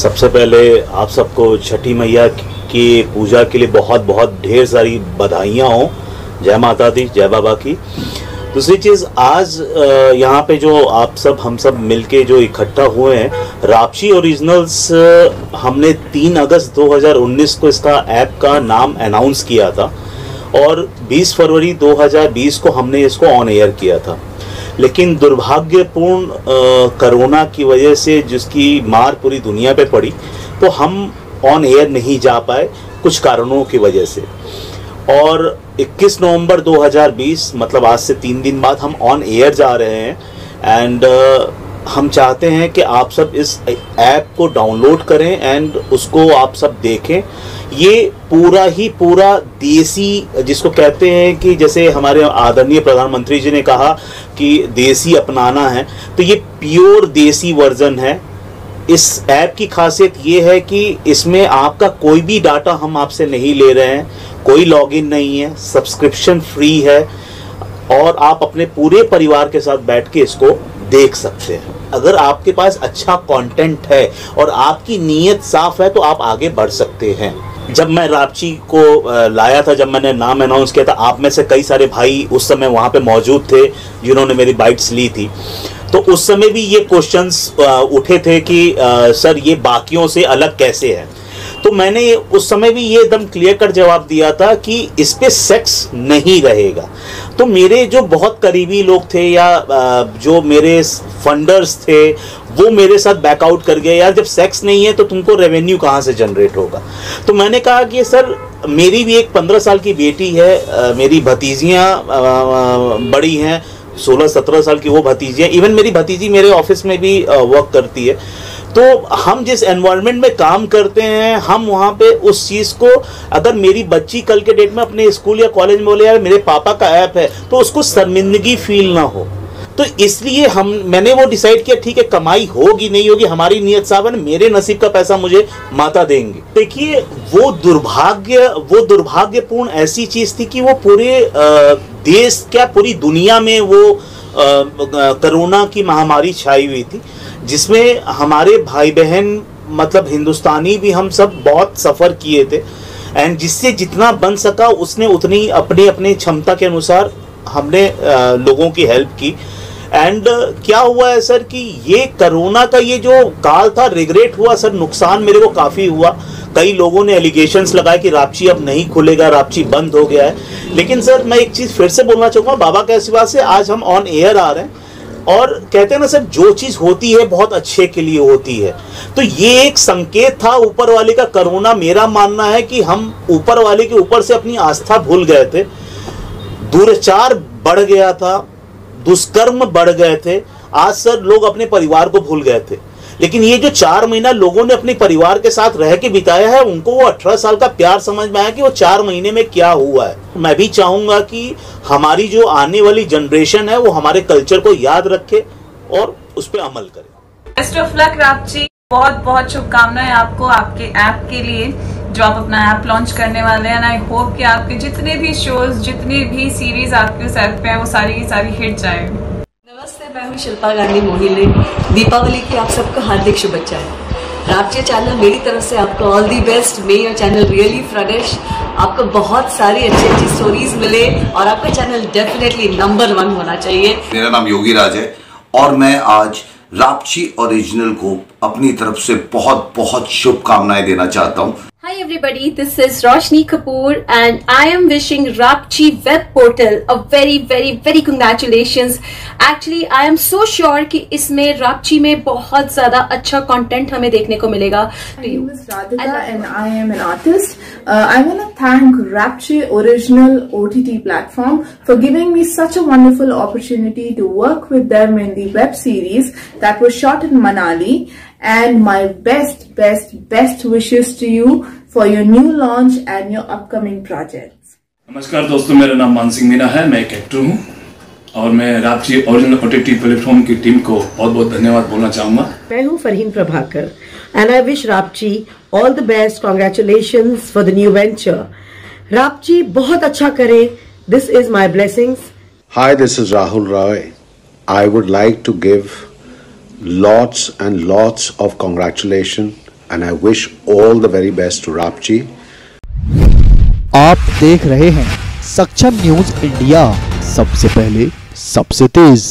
सबसे पहले आप सबको छठी मैया की पूजा के लिए बहुत बहुत ढेर सारी बधाइयाँ हों। जय माता दी, जय बाबा की। दूसरी चीज़, आज यहाँ पे जो आप सब, हम सब मिलके जो इकट्ठा हुए हैं, रापची ओरिजिनल्स हमने 3 अगस्त 2019 को इसका ऐप का नाम अनाउंस किया था और 20 फरवरी 2020 को हमने इसको ऑन एयर किया था। लेकिन दुर्भाग्यपूर्ण कोरोना की वजह से जिसकी मार पूरी दुनिया पे पड़ी तो हम ऑन एयर नहीं जा पाए कुछ कारणों की वजह से। और 21 नवंबर 2020 मतलब आज से तीन दिन बाद हम ऑन एयर जा रहे हैं। एंड हम चाहते हैं कि आप सब इस ऐप को डाउनलोड करें एंड उसको आप सब देखें। ये पूरा ही पूरा देसी, जिसको कहते हैं कि जैसे हमारे आदरणीय प्रधानमंत्री जी ने कहा कि देसी अपनाना है तो ये प्योर देसी वर्जन है। इस ऐप की खासियत ये है कि इसमें आपका कोई भी डाटा हम आपसे नहीं ले रहे हैं, कोई लॉगिन नहीं है सब्सक्रिप्शन फ्री है, और आप अपने पूरे परिवार के साथ बैठ के इसको देख सकते हैं। अगर आपके पास अच्छा कंटेंट है और आपकी नीयत साफ़ है तो आप आगे बढ़ सकते हैं। जब मैं रापची को लाया था, जब मैंने नाम अनाउंस किया था, आप में से कई सारे भाई उस समय वहाँ पे मौजूद थे, जिन्होंने मेरी बाइट्स ली थी। तो उस समय भी ये क्वेश्चंस उठे थे कि सर, ये बाकियों से अलग कैसे है? तो मैंने उस समय भी ये एकदम क्लियर कट जवाब दिया था कि इस पर सेक्स नहीं रहेगा। तो मेरे जो बहुत करीबी लोग थे या जो मेरे फंडर्स थे, वो मेरे साथ बैकआउट कर गए। यार जब सेक्स नहीं है तो तुमको रेवेन्यू कहाँ से जनरेट होगा? तो मैंने कहा कि सर, मेरी भी एक पंद्रह साल की बेटी है मेरी भतीजियाँ बड़ी हैं, सोलह सत्रह साल की वो भतीजियाँ इवन मेरी भतीजी मेरे ऑफ़िस में भी वर्क करती है। तो हम जिस एनवायरनमेंट में काम करते हैं, हम वहाँ पे उस चीज़ को, अगर मेरी बच्ची कल के डेट में अपने स्कूल या कॉलेज में बोले, यार, मेरे पापा का ऐप है तो उसको शर्मिंदगी फील ना हो। तो इसलिए हम, मैंने वो डिसाइड किया, ठीक है, कमाई होगी, नहीं होगी, हमारी नियत है मेरे नसीब का पैसा मुझे माता देंगे। देखिए, वो दुर्भाग्य, वो दुर्भाग्यपूर्ण ऐसी चीज़ थी कि वो पूरे देश, क्या पूरी दुनिया में वो कोरोना की महामारी छाई हुई थी, जिसमें हमारे भाई बहन मतलब हिंदुस्तानी भी हम सब बहुत सफ़र किए थे। एंड जिससे जितना बन सका, उसने उतनी अपनी अपनी क्षमता के अनुसार हमने लोगों की हेल्प की। एंड क्या हुआ है सर कि ये कोरोना का ये जो काल था रिग्रेट हुआ सर, नुकसान मेरे को काफ़ी हुआ। कई लोगों ने एलिगेशन लगाए कि रापची अब नहीं खुलेगा, रापची बंद हो गया है। लेकिन सर, मैं एक चीज़ फिर से बोलना चाहूँगा, बाबा के आशीर्वाद से आज हम ऑन एयर आ रहे हैं और कहते हैं ना सर, जो चीज़ होती है, बहुत अच्छे के लिए होती है। तो ये एक संकेत था ऊपर वाले का करोना मेरा मानना है कि हम ऊपर वाले के ऊपर से अपनी आस्था भूल गए थे। दुराचार बढ़ गया था, दुष्कर्म बढ़ गए थे। आज सर, लोग अपने परिवार को भूल गए थे। लेकिन ये जो चार महीना लोगों ने अपने परिवार के साथ रह के बिताया है, उनको वो अठारह साल का प्यार समझ में आया कि वो चार महीने में क्या हुआ है। मैं भी चाहूँगा कि हमारी जो आने वाली जनरेशन है, वो हमारे कल्चर को याद रखे और उस पर अमल करे। बेस्ट ऑफ़ लक बहुत बहुत शुभकामनाएँ आपको, आपके ऐप के लिए, जो आप अपना ऐप लॉन्च करने वाले हैं। आई होप कि आपके जितने भी शोज़ जितने भी सीरीज़ आपके उस ऐप पे है, वो सारी की सारी हिट जाए। नमस्ते मैं हूँ शिल्पा गांधी मोहिले दीपावली की आप सबको हार्दिक शुभेच्छाएँ राष्ट्रीय चैनल मेरी तरफ़ से आपको all the best may your channel really flourish आपको बहुत सारी अच्छी अच्छी स्टोरीज मिले और आपका चैनल डेफिनेटली नंबर वन होना चाहिए। मेरा नाम योगी राज है और मैं आज रापची ओरिजिनल को अपनी तरफ़ से बहुत बहुत शुभकामनाएँ देना चाहता हूँ। Hi everybody, this is Roshni Kapoor and I am wishing Rapchi web portal a very very very congratulations. Actually I am so sure कि इसमें Rapchi में बहुत ज़्यादा अच्छा content हमें देखने को मिलेगा. My name is Radhika and I am an artist. Uh, I want to thank Rapture Original OTT platform for giving me such a wonderful opportunity to work with them in the web series that was shot in Manali. And my best, best, best wishes to you for your new launch and your upcoming projects. नमस्कार दोस्तों मेरा नाम मान सिंह मीना है मैं एक actor हूँ और मैं रापची ओरिजिनल ओटीटी प्लेटफॉर्म की टीम को बहुत बहुत धन्यवाद बोलना चाहूँगा मैं हूँ Farheen Prabhakar and I wish Rapchi all the best congratulation for the new venture Rapchi बहुत अच्छा करे this is my blessings Hi, this is Rahul Roy. I would like to give lots and lots of congratulations and I wish all the very best to Rapchi. आप देख रहे हैं सक्षम news India सबसे पहले सबसे तेज